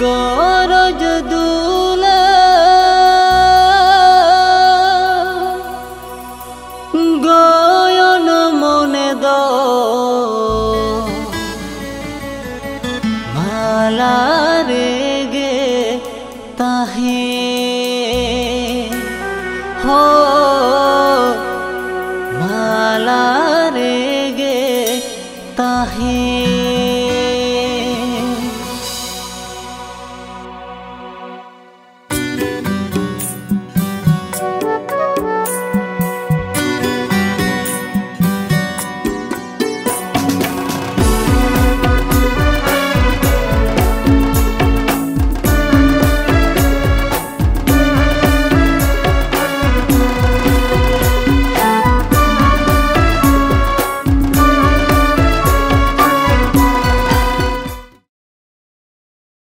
গরজ দুলা। গয়ন মনে দ। মালা রেগে তাহে। হো মালা রেগে তাহে।